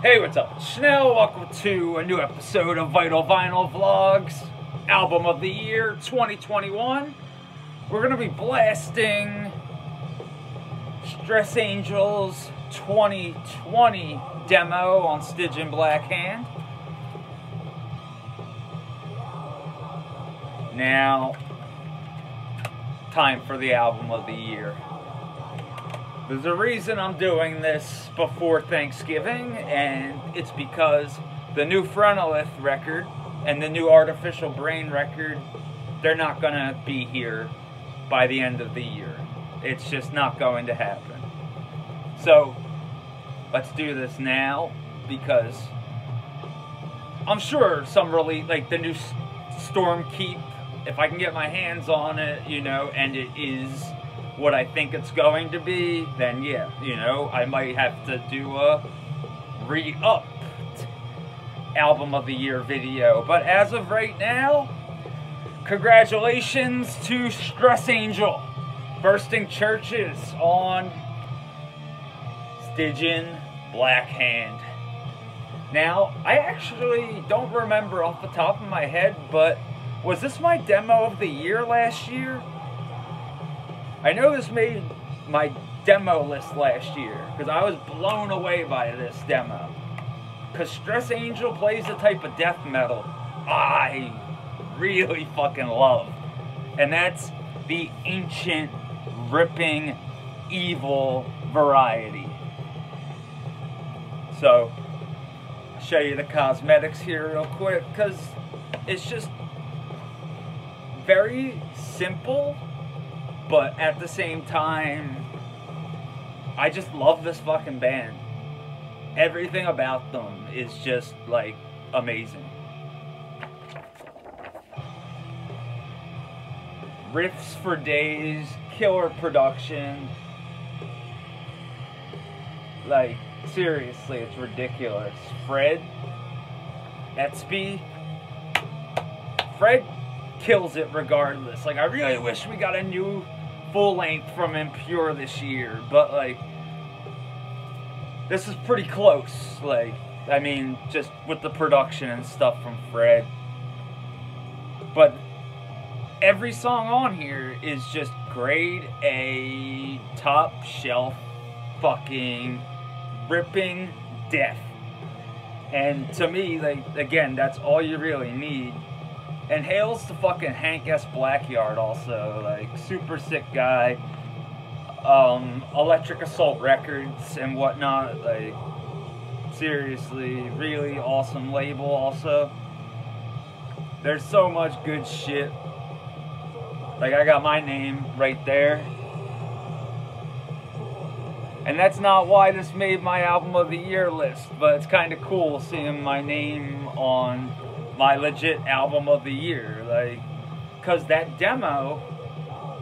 Hey, what's up? It's Schnell. Welcome to a new episode of Vital Vinyl Vlogs, album of the year 2021. We're going to be blasting Stress Angels 2020 demo on Stygian Black Hand. Now, time for the album of the year. There's a reason I'm doing this before Thanksgiving, and it's because the new Phrenelith record and the new Artificial Brain record, they're not gonna be here by the end of the year. It's just not going to happen. So, let's do this now because I'm sure some really, like the new Stormkeep, if I can get my hands on it, you know, and it is what I think it's going to be, then yeah, you know, I might have to do a re-upped album of the year video. But as of right now, congratulations to Stress Angel, bursting churches on Stygian Black Hand. Now, I actually don't remember off the top of my head, but was this my demo of the year last year? I know this made my demo list last year because I was blown away by this demo. Because Stress Angel plays the type of death metal I really fucking love. And that's the ancient, ripping, evil variety. So, I'll show you the cosmetics here real quick because it's just very simple but at the same time, I just love this fucking band. Everything about them is just like amazing. Riffs for days, killer production. Like, seriously, it's ridiculous. Fred Estby. Fred kills it regardless. Like, I really wish we got a new full length from Impure this year, but like this is pretty close. Like, I mean, just with the production and stuff from Fred. But every song on here is just grade A, top shelf, fucking ripping death. And to me, like, again, that's all you really need and hails to fucking Hank S. Blackyard also, like super sick guy. Um, Electric Assault Records and whatnot, like seriously, really awesome label also. There's so much good shit. Like I got my name right there. And that's not why this made my album of the year list, but it's kind of cool seeing my name on my legit album of the year. Like, cause that demo,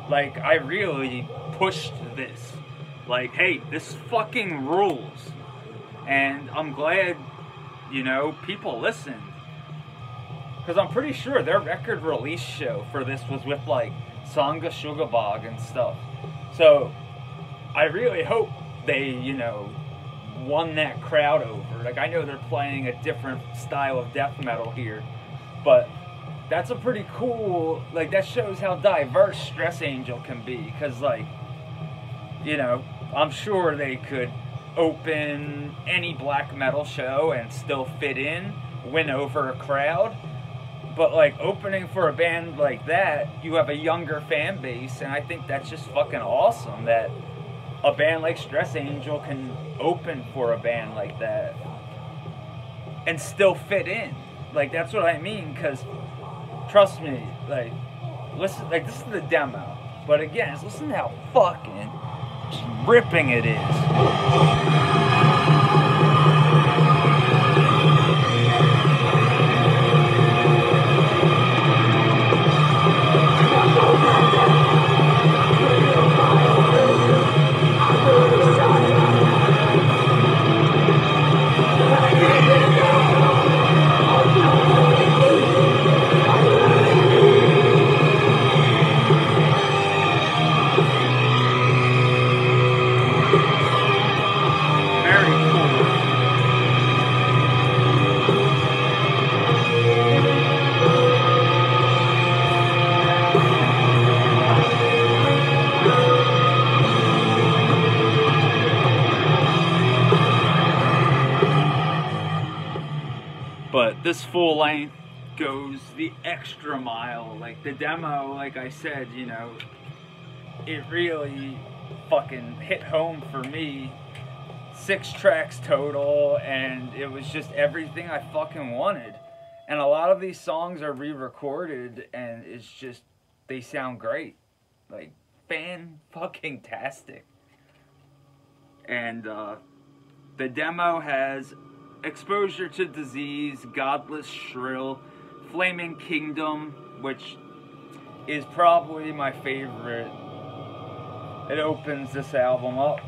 like, I really pushed this. Like, hey, this fucking rules. And I'm glad, you know, people listened. Because I'm pretty sure their record release show for this was with, like, Sanguisugabogg and stuff. So, I really hope they, you know, won that crowd over. Like I know they're playing a different style of death metal here, but that's a pretty cool. Like that shows how diverse Stress Angel can be. Because like, you know, I'm sure they could open any black metal show and still fit in, win over a crowd. But like opening for a band like that, you have a younger fan base, and I think that's just fucking awesome that a band like Stress Angel can open for a band like that and still fit in. Like that's what I mean cuz trust me, like listen like this is the demo. But again, listen to how fucking ripping it is. Extra mile. Like the demo, like I said, you know, it really fucking hit home for me. Six tracks total, and it was just everything I fucking wanted. And a lot of these songs are re recorded, and it's just, they sound great. Like, fan fucking tastic. And uh, the demo has Exposure to Disease, Godless Shrill, Flaming Kingdom, which is probably my favorite. It opens this album up.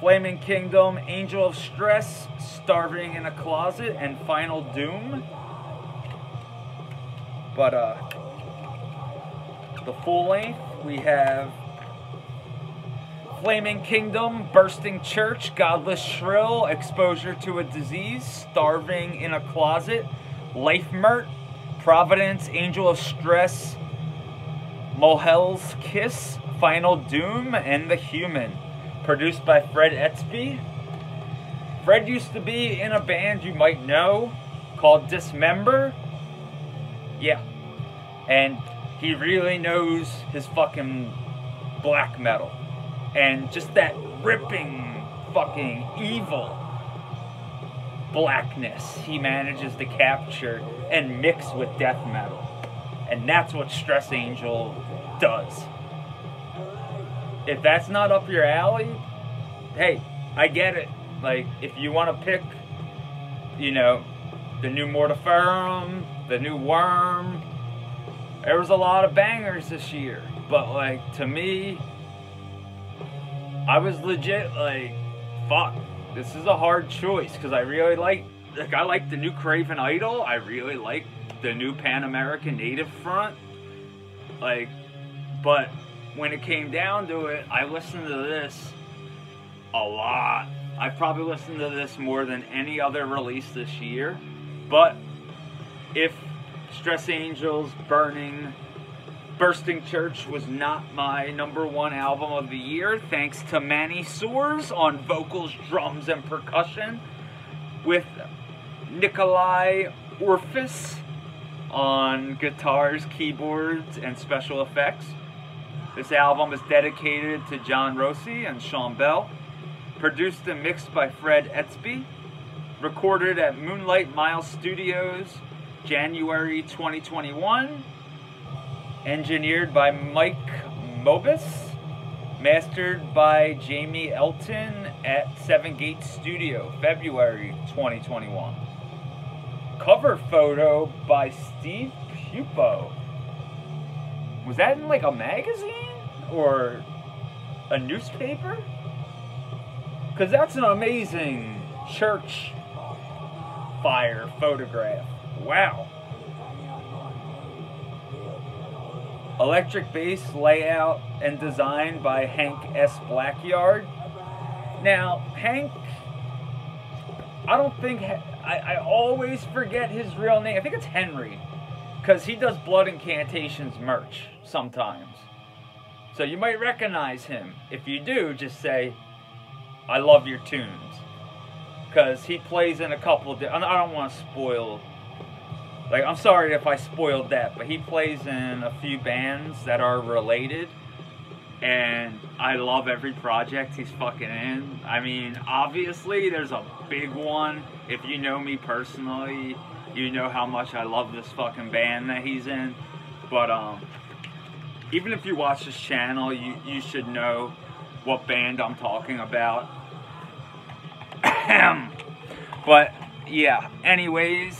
Flaming Kingdom, Angel of Stress, Starving in a Closet, and Final Doom. But uh, the full length, we have Flaming Kingdom, Bursting Church, Godless Shrill, Exposure to a Disease, Starving in a Closet, Life Mert, Providence, Angel of Stress, Mohel's Kiss, Final Doom, and The Human. Produced by Fred Estby. Fred used to be in a band you might know called Dismember. Yeah. And he really knows his fucking black metal. And just that ripping fucking evil blackness he manages to capture and mix with death metal. And that's what Stress Angel does. If that's not up your alley, hey, I get it. Like, if you want to pick, you know, the new Mortiferum, the new Worm, there was a lot of bangers this year. But, like, to me, I was legit like, fuck, this is a hard choice because I really like, like, I like the new Craven Idol. I really like the new Pan American Native Front. Like, but when it came down to it, I listened to this a lot. I probably listened to this more than any other release this year. But if Stress Angels, Burning, Bursting Church was not my number one album of the year, thanks to Manny Soers on vocals, drums, and percussion, with Nikolai Orphis on guitars, keyboards, and special effects. This album is dedicated to John Rossi and Sean Bell. Produced and mixed by Fred Estby. Recorded at Moonlight Mile Studios, January 2021. Engineered by Mike Mobus. Mastered by Jamie Elton at Seven Gate Studio, February 2021. Cover photo by Steve Pupo. Was that in like a magazine or a newspaper? Because that's an amazing church fire photograph. Wow. Electric bass layout and design by Hank S. Blackyard. Now, Hank, I don't think, I, I always forget his real name. I think it's Henry. Because he does Blood Incantations merch sometimes. So you might recognize him. If you do, just say, I love your tunes. Because he plays in a couple of, I don't want to spoil like I'm sorry if I spoiled that, but he plays in a few bands that are related and I love every project he's fucking in. I mean, obviously there's a big one. If you know me personally, you know how much I love this fucking band that he's in. But um even if you watch this channel, you you should know what band I'm talking about. but yeah, anyways,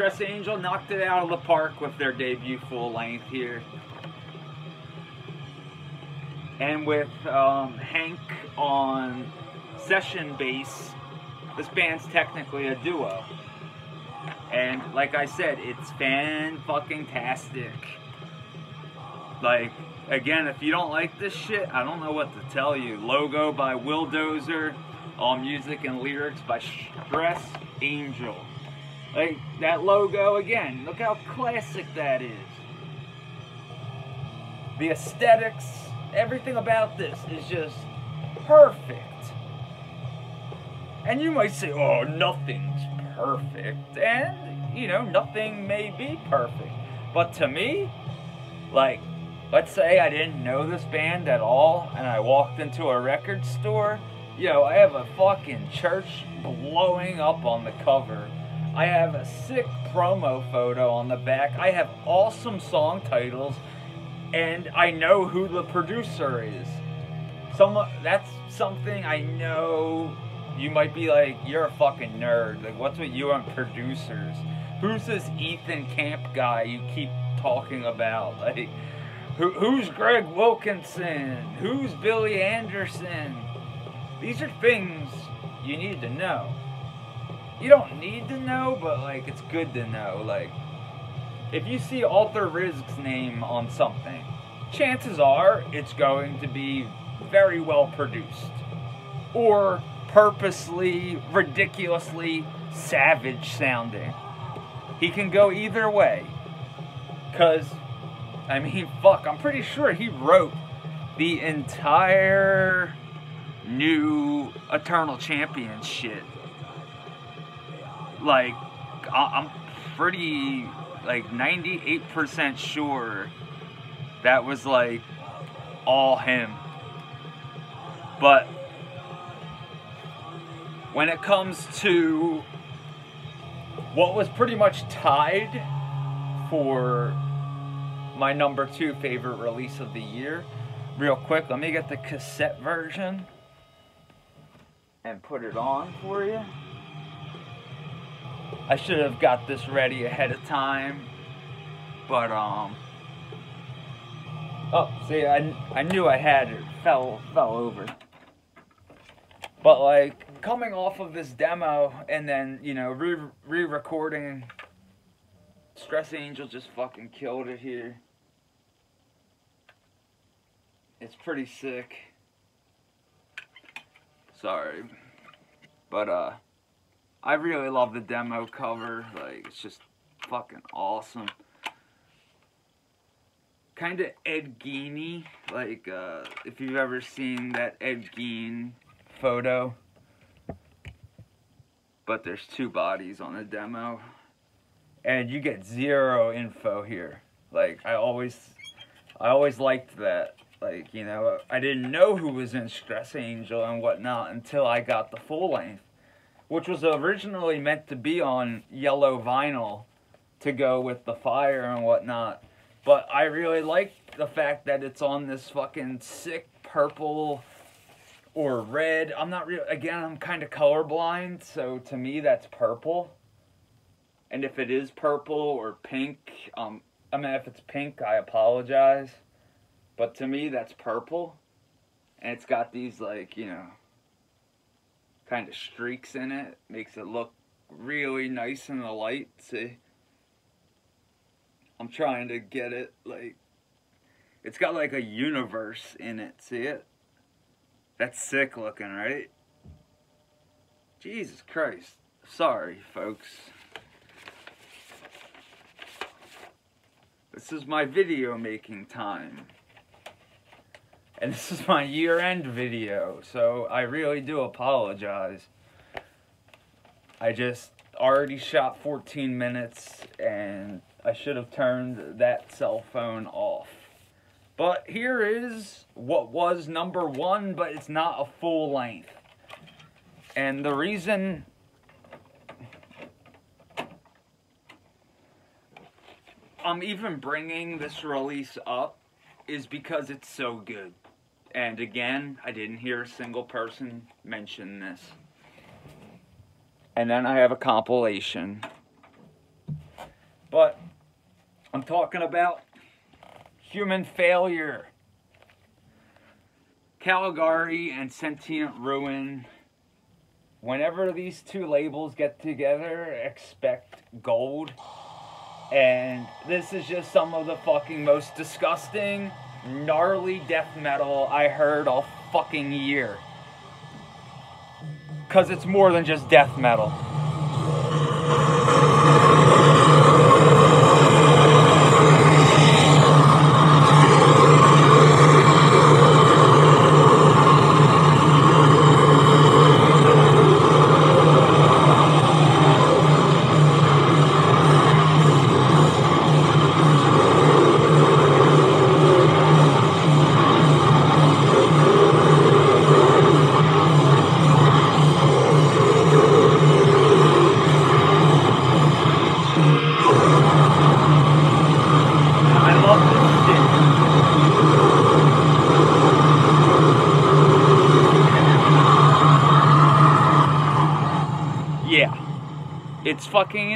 Stress Angel knocked it out of the park with their debut full length here. And with um, Hank on session bass, this band's technically a duo. And like I said, it's fan fucking tastic. Like, again, if you don't like this shit, I don't know what to tell you. Logo by Will Dozer, all music and lyrics by Stress Angel. Like that logo again. Look how classic that is. The aesthetics, everything about this is just perfect. And you might say, oh, nothing's perfect. And, you know, nothing may be perfect. But to me, like, let's say I didn't know this band at all and I walked into a record store. Yo, I have a fucking church blowing up on the cover. I have a sick promo photo on the back. I have awesome song titles and I know who the producer is. Some that's something I know you might be like, you're a fucking nerd. Like, what's with you and producers? Who's this Ethan Camp guy you keep talking about? Like, who, who's Greg Wilkinson? Who's Billy Anderson? These are things you need to know. You don't need to know, but like, it's good to know. Like, if you see Arthur Rizk's name on something, chances are it's going to be very well produced. Or purposely, ridiculously savage sounding. He can go either way. Because, I mean, fuck, I'm pretty sure he wrote the entire new Eternal Champion shit. Like, I'm pretty, like, 98% sure that was, like, all him. But when it comes to what was pretty much tied for my number two favorite release of the year, real quick, let me get the cassette version and put it on for you. I should have got this ready ahead of time, but um. Oh, see, I, I knew I had it. Fell fell over. But like, coming off of this demo and then, you know, re, re Stress Angel just fucking killed it here. It's pretty sick. Sorry. But, uh, I really love the demo cover. Like, it's just fucking awesome. Kind of Ed Gein Like, uh, if you've ever seen that Ed Gein photo. But there's two bodies on the demo. And you get zero info here. Like i always i always liked that. Like you know i didn't know who was in stress angel and whatnot until i got the full length which was originally meant to be on yellow vinyl to go with the fire and whatnot but i really like the fact that it's on this fucking sick purple or red. I'm not real. Again, I'm kind of colorblind, so to me that's purple. And if it is purple or pink, um, I mean if it's pink, I apologize. But to me that's purple, and it's got these like you know, kind of streaks in it. Makes it look really nice in the light. See. I'm trying to get it like it's got like a universe in it. See it? That's sick looking, right? Jesus Christ. Sorry, folks. This is my video making time. And this is my year-end video, so I really do apologize. I just already shot 14 minutes, and I should have turned that cell phone off. But here is what was number one, but it's not a full length. And the reason I'm even bringing this release up is because it's so good. And again, I didn't hear a single person mention this. And then I have a compilation. But I'm talking about Human Failure. Caligari and Sentient Ruin. Whenever these two labels get together, expect gold. And this is just some of the fucking most disgusting, gnarly death metal I heard all fucking year. Because it's more than just death metal.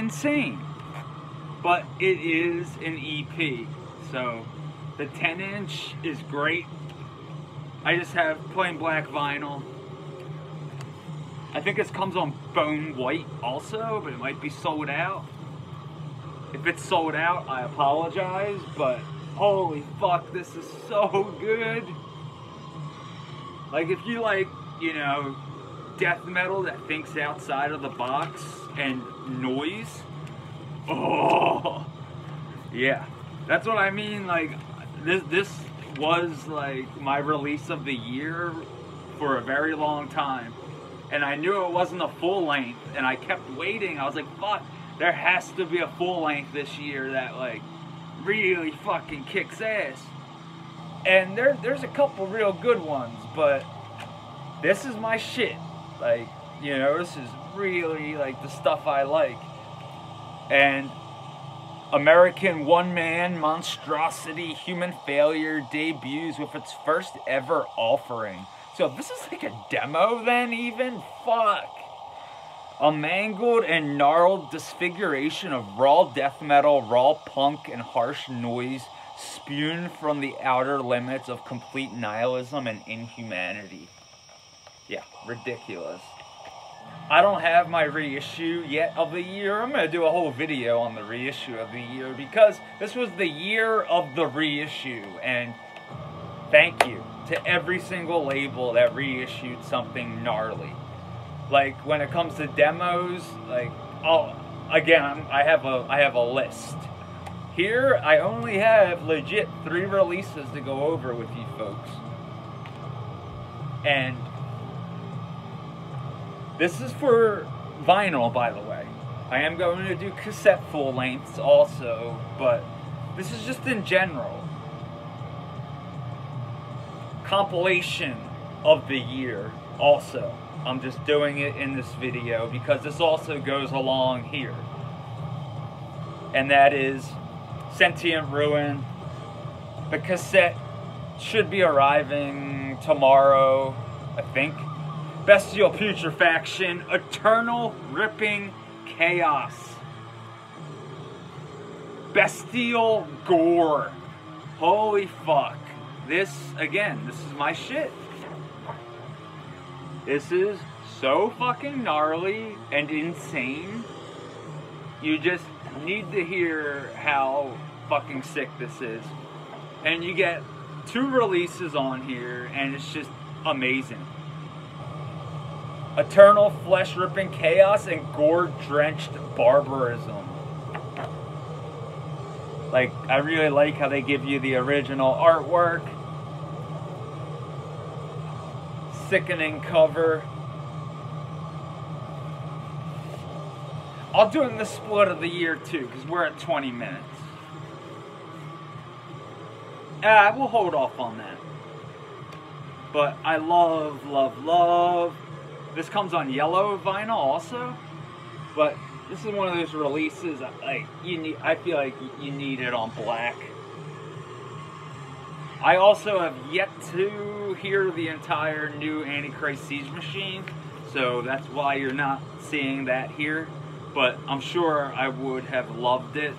Insane. But it is an EP. So the 10 inch is great. I just have plain black vinyl. I think this comes on bone white also, but it might be sold out. If it's sold out, I apologize, but holy fuck, this is so good. Like, if you like, you know, death metal that thinks outside of the box and noise, oh, yeah. That's what I mean, like, this, this was, like, my release of the year for a very long time and I knew it wasn't a full length, and I kept waiting. I was like, fuck, there has to be a full length this year that like really fucking kicks ass. And there, there's a couple real good ones, but this is my shit. Like, you know, this is really like the stuff I like. And American one man monstrosity human failure debuts with its first ever offering. So this is like a demo then even? Fuck. A mangled and gnarled disfiguration of raw death metal, raw punk, and harsh noise spewed from the outer limits of complete nihilism and inhumanity. Ridiculous. I don't have my reissue yet of the year. I'm going to do a whole video on the reissue of the year because this was the year of the reissue. And thank you to every single label that reissued something gnarly. Like when it comes to demos, like oh, again, I have a I have a list. Here, I only have legit three releases to go over with you folks. And this is for vinyl, by the way. I am going to do cassette full lengths also, but this is just in general compilation of the year also. I'm just doing it in this video because this also goes along here. And that is Sentient Ruin. The cassette should be arriving tomorrow, I think. Bestial Putrefaction, Eternal Ripping Chaos. Bestial Gore. Holy fuck this, again, this is my shit. This is so fucking gnarly and insane. You just need to hear how fucking sick this is. And you get two releases on here, and it's just amazing. Eternal flesh ripping chaos and gore drenched barbarism. Like, I really like how they give you the original artwork. Sickening cover. I'll do it in the split of the year too, because we're at 20 minutes. Ah, we'll hold off on that. But I love, love, love. This comes on yellow vinyl also. But this is one of those releases like you need. I feel like you need it on black. I also have yet to hear the entire new Antichrist Siege Machine, so that's why you're not seeing that here. But I'm sure I would have loved it.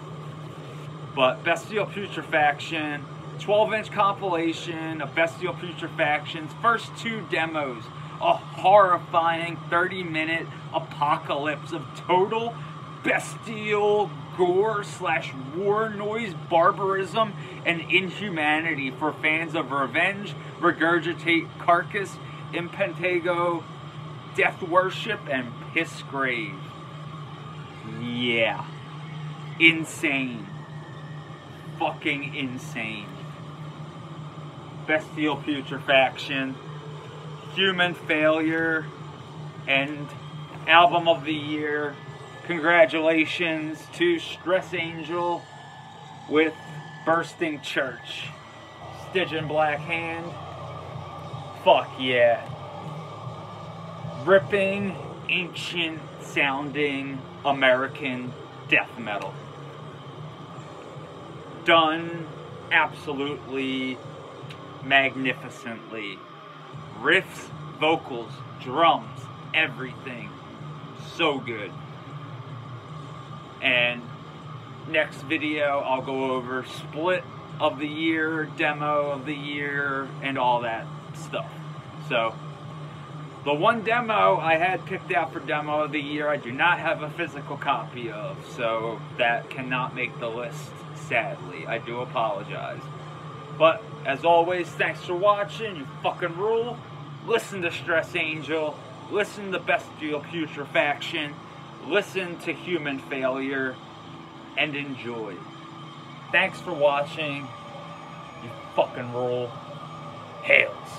But Bestial Putrefaction, 12 inch compilation of Bestial Putrefaction's first two demos a horrifying 30 minute apocalypse of total bestial gore slash war noise, barbarism, and inhumanity for fans of Revenge, Regurgitate, Carcass, Impetigo, Death Worship, and Pissgrave. Yeah. Insane. Fucking insane. Bestial Putrefaction human failure and album of the year. Congratulations to Stress Angel with Bursting Church. Stygian Black Hand. Fuck yeah. Ripping, ancient sounding American death metal. Done absolutely magnificently riffs, vocals, drums, everything. So good. And next video, I'll go over split of the year, demo of the year, and all that stuff. So, the one demo I had picked out for demo of the year, I do not have a physical copy of, so that cannot make the list, sadly. I do apologize. But, as always, thanks for watching, you fucking rule. Listen to Stress Angel, listen to Bestial Putrefaction, listen to Human Failure, and enjoy. Thanks for watching. You fucking rule. Hails.